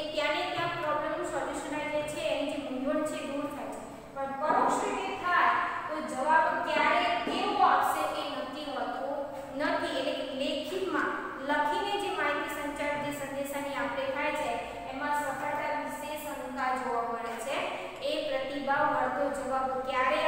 એ ત્યાં ને ત્યાં પ્રોબ્લેમનું સોલ્યુશન આવી જાય છે, એની જે મૂંઝવણ છે દૂર થાય છે. પણ પરોક્ષ રીતે થાય, તો જવાબ ક્યારે કેવો આવશે એ નક્કી હોતું નથી. એટલે લેખિતમાં લખીને જે માહિતી સંચાર જે સંદેશાની આપણે થાય છે, એમાં સફળતા વિશે શંકા જોવા મળે છે. એ પ્રતિભાવ મળતો જવાબ ક્યારે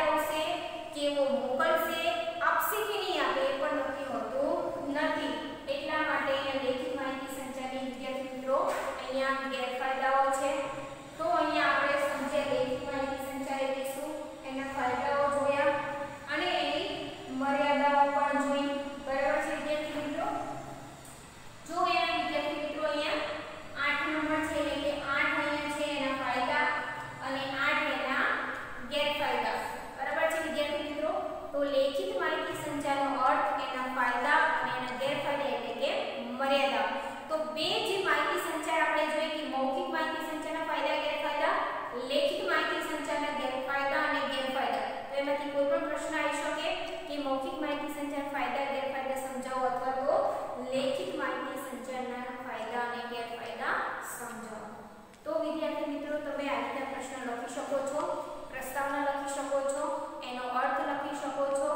શકો છો, પ્રસ્તાવના લખી શકો છો, એનો અર્થ લખી શકો છો.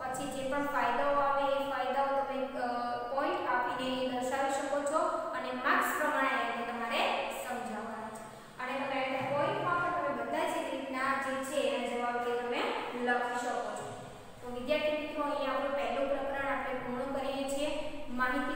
પછી જે પણ ફાયદાઓ આવે એ ફાયદાઓ તમે પોઈન્ટ આપીને દર્શાવી શકો છો અને માર્ક્સ પ્રમાણે એને તમારે સમજાવવાનું છે. અને તમે એને પોઈન્ટમાં પણ તમે બધા જે રીતના જે છે એના જવાબ એ તમે લખી શકો છો. તો વિદ્યાર્થી મિત્રો, અહીંયા આપણે પહેલું પ્રકરણ આપણે પૂર્ણ કરીએ છીએ. માહિતી